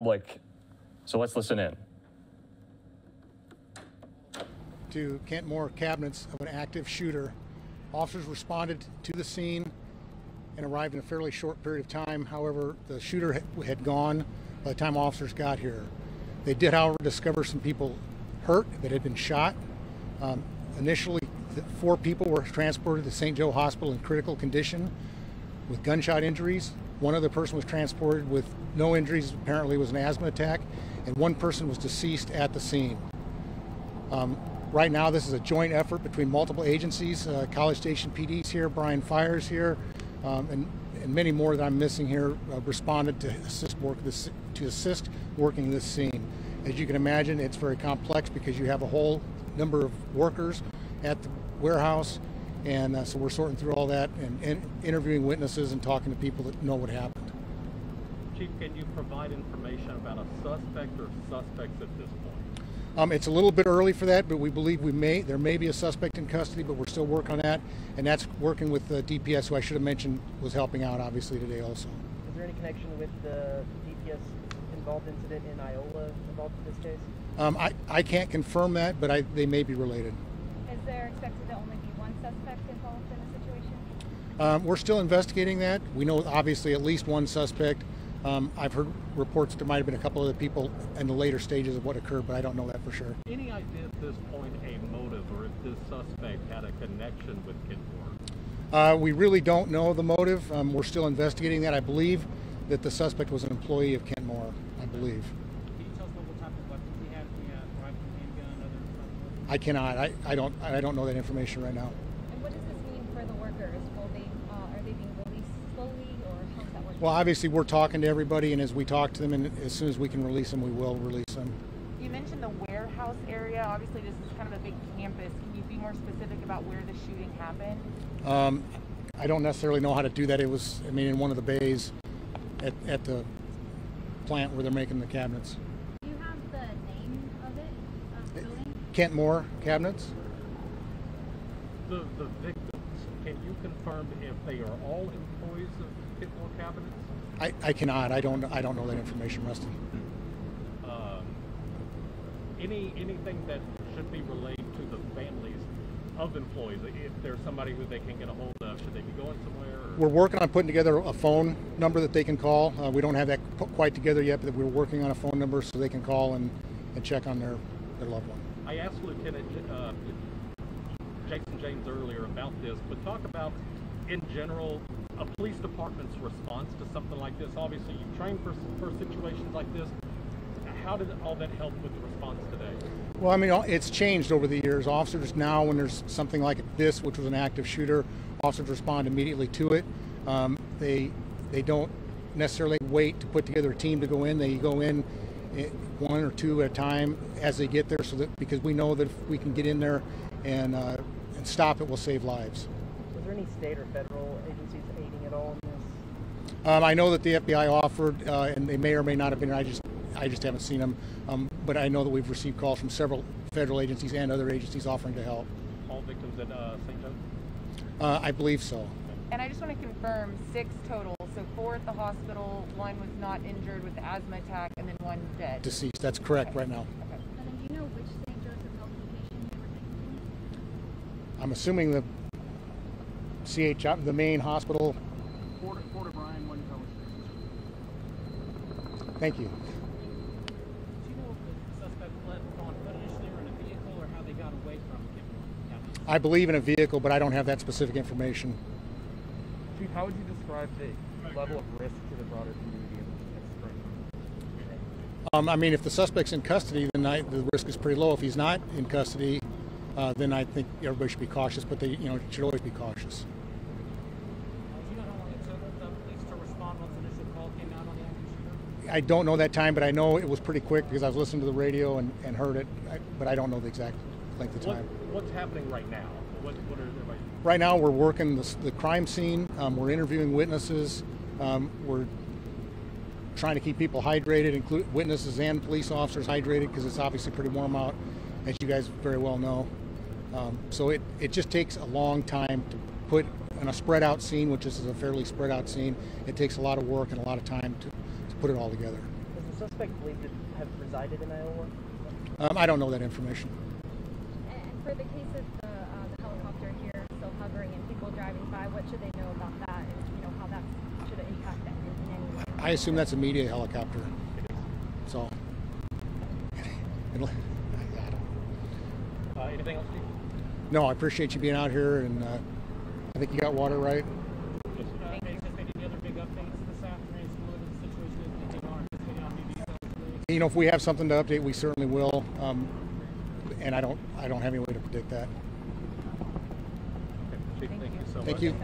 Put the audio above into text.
like, so let's listen in. to Kent Moore cabinets of an active shooter. Officers responded to the scene and arrived in a fairly short period of time. However, the shooter had gone by the time officers got here. They did, however, discover some people hurt that had been shot. Um, initially, four people were transported to St. Joe Hospital in critical condition with gunshot injuries. One other person was transported with no injuries, apparently was an asthma attack, and one person was deceased at the scene. Um, right now, this is a joint effort between multiple agencies. Uh, College Station PD's here, Bryan Fires here, um, and, and many more that I'm missing here uh, responded to assist work this to assist working this scene. As you can imagine, it's very complex because you have a whole number of workers at the warehouse, and uh, so we're sorting through all that and, and interviewing witnesses and talking to people that know what happened. Chief, can you provide information about a suspect or suspects at this point? Um, it's a little bit early for that, but we believe we may there may be a suspect in custody, but we're still working on that, and that's working with the DPS, who I should have mentioned was helping out obviously today also. Is there any connection with the DPS involved incident in Iola involved in this case? Um, I, I can't confirm that, but I, they may be related. Is there expected to only be one suspect involved in the situation? Um, we're still investigating that. We know obviously at least one suspect. Um, I've heard reports there might have been a couple of other people in the later stages of what occurred, but I don't know that for sure. Any idea at this point a motive or if this suspect had a connection with Kent Moore? Uh, we really don't know the motive. Um, we're still investigating that. I believe that the suspect was an employee of Kent Moore. I believe. Can you tell us what of weapons he had? If he had rifle, handgun, other I cannot. I, I don't. I don't know that information right now. And what does this mean for the workers? Will they, uh, are they being released slowly or how's that working? Well, obviously we're talking to everybody, and as we talk to them, and as soon as we can release them, we will release them. You mentioned the warehouse area. Obviously, this is kind of a big campus. Can you be more specific about where the shooting happened? Um, I don't necessarily know how to do that. It was, I mean, in one of the bays at, at the plant where they're making the cabinets. Do you have the name of it, of? Kent Moore cabinets. The, the victims, can you confirm if they are all employees of Cabinets? I, I cannot. I don't. I don't know that information, Rusty. Um, any anything that should be relayed to the families of employees? If there's somebody who they can get a hold of, should they be going somewhere? Or? We're working on putting together a phone number that they can call. Uh, we don't have that qu- quite together yet, but we're working on a phone number so they can call and, and check on their, their loved one. I asked Lieutenant uh, Jason James earlier about this, but talk about, in general, a police department's response to something like this. Obviously, you train for, for situations like this. How did all that help with the response today? Well, I mean, it's changed over the years. Officers now, when there's something like this, which was an active shooter, officers respond immediately to it. Um, they they don't necessarily wait to put together a team to go in. They go in eh, one or two at a time as they get there, so that because we know that if we can get in there and uh, and stop it, will save lives. Was there any state or federal agencies aiding at all in this? Um, I know that the FBI offered, uh, and they may or may not have been. I just I just haven't seen them. Um, but I know that we've received calls from several federal agencies and other agencies offering to help. All victims at uh, St. Joe's? Uh, I believe so. And I just want to confirm six total. So four at the hospital, one was not injured with the asthma attack, and then one dead. Deceased. That's correct right now. Okay. And then do you know which St. Joseph Health location they were taking? I'm assuming the CH, the main hospital. Fort, Fort O'Brien, one college Thank you. Do you know if the suspect fled on foot initially or in a vehicle or how they got away from Kent Moore? Yeah. I believe in a vehicle, but I don't have that specific information. Chief, how would you describe the level of risk to the broader community in this spring? Um, I mean, if the suspect's in custody, then I, the risk is pretty low. If he's not in custody, uh, then I think everybody should be cautious. But they, you know, should always be cautious. Uh, do you know how long it took the police to respond once the initial call came out on the active shooter? I don't know that time, but I know it was pretty quick because I was listening to the radio and, and heard it. I, but I don't know the exact length of What, time. what's happening right now? What, what? Right now, we're working the, the crime scene. Um, we're interviewing witnesses. Um, we're trying to keep people hydrated, including witnesses and police officers hydrated because it's obviously pretty warm out, as you guys very well know. Um, so it, it just takes a long time to put in a spread out scene, which is a fairly spread out scene. It takes a lot of work and a lot of time to put it all together. Has the suspect believed to have resided in Iola? Um, I don't know that information. And for the case of the, uh, the helicopter here still hovering and people driving by, what should they know about that and, you know, how that should impact them in, in any way? I assume that's a media helicopter. So, it'll, I don't- Uh, anything else, Chief? no, I appreciate you being out here, and uh, I think you got water right. Just uh, anticipate any other big updates this afternoon, similar to the situation that they are anticipating on maybe some You know, if we have something to update, we certainly will. Um, and I don't, I don't have any way to predict that. Okay, Chief, thank you so much. Thank you.